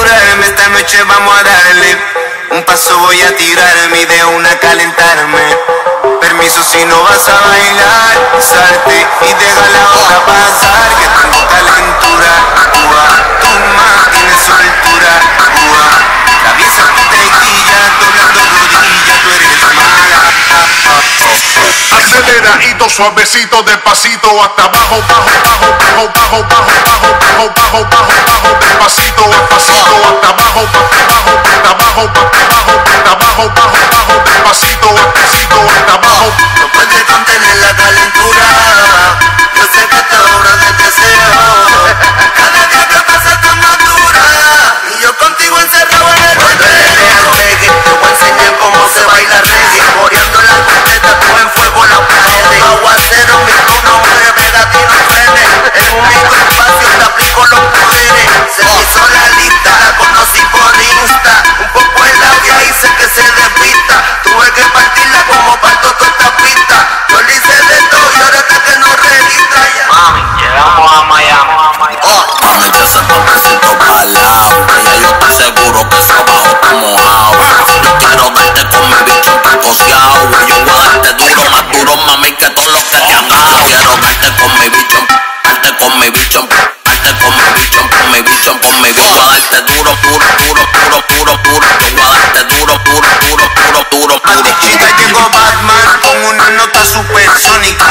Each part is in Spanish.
esta noche vamos a darle. Un paso voy a tirarme y de una calentarme. Permiso si no vas a bailar, salte y deja la hora pasar. Que tengo calentura, ua, tu más tienes soltura, ua. Traviesa tu tequilla, doblando rodillas, tú eres mala. Aceleradito, suavecito, despacito, hasta abajo, bajo, bajo, bajo, bajo, bajo, bajo, bajo, bajo, bajo, bajo, despacito, out. Supersónica.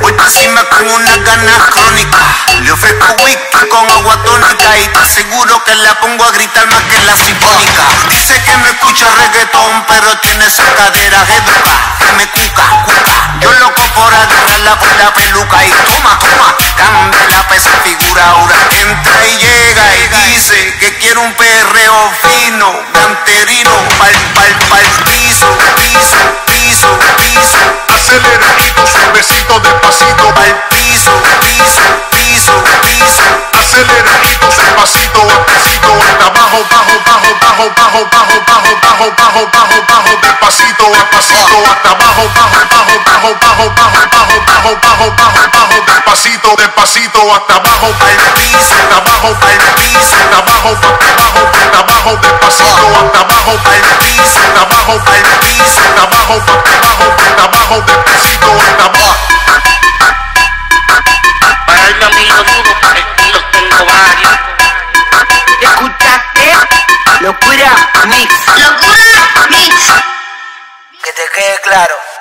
Voy encima con una ganas crónica. Le ofrezco whisky con agua tónica y te aseguro que la pongo a gritar más que la sinfónica. Dice que me escucha reggaetón, pero tiene esa cadera. Que me cuca, cuca. Yo loco por agarrarla por la peluca y toma, toma. Candela pa' esa figura ahora. Entra y llega y dice que quiere un perreo fino, canterino, pal, pal, pal, piso, piso, bajo, bajo, bajo, bajo, bajo, bajo, bajo, despacito, despacito, hasta abajo, bajo, bajo, bajo, bajo, bajo, bajo, bajo, bajo, bajo, bajo, despacito, despacito, hasta abajo, piso, hasta abajo, piso, hasta abajo, abajo, hasta abajo, despacito, hasta abajo, piso, hasta abajo, abajo, hasta abajo, Locura Mix. Locura Mix. Que te quede claro.